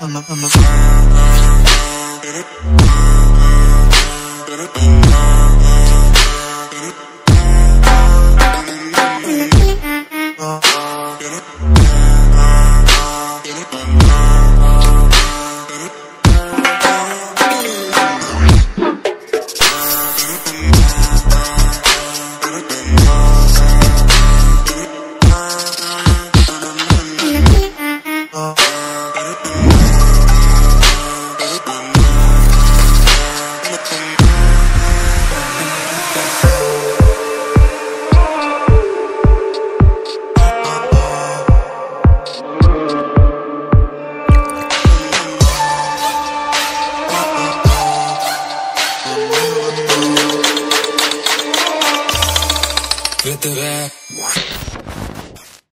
I'm a, I'm a, I'm a. Get the back.